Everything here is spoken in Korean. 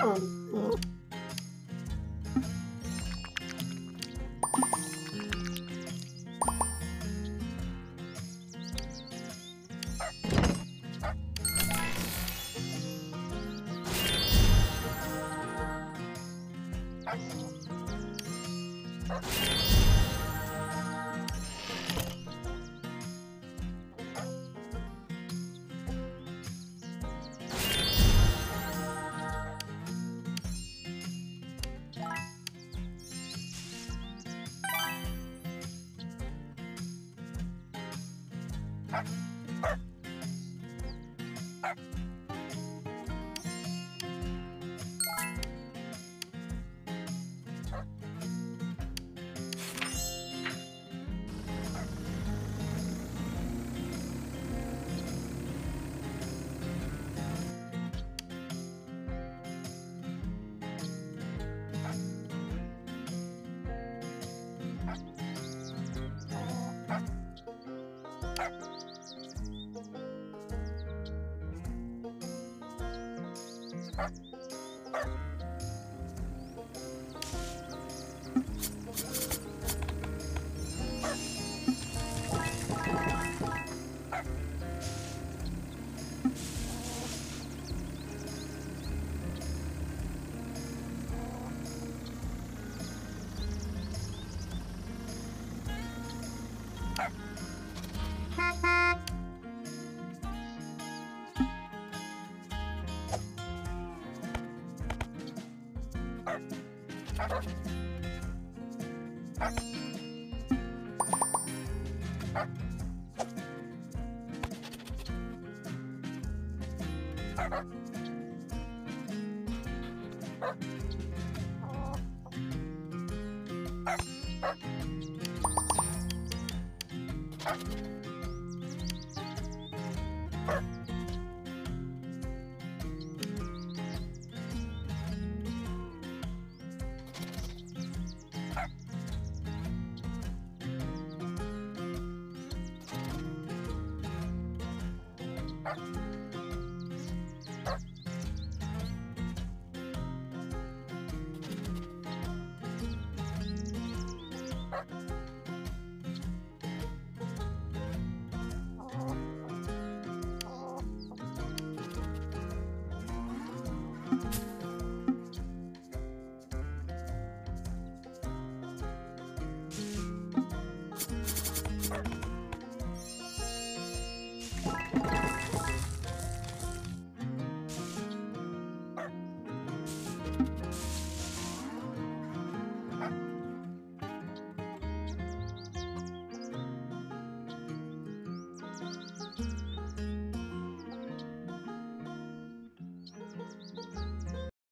Thank Arf! Arf! Thank